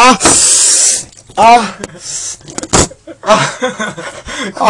아! 아! 아!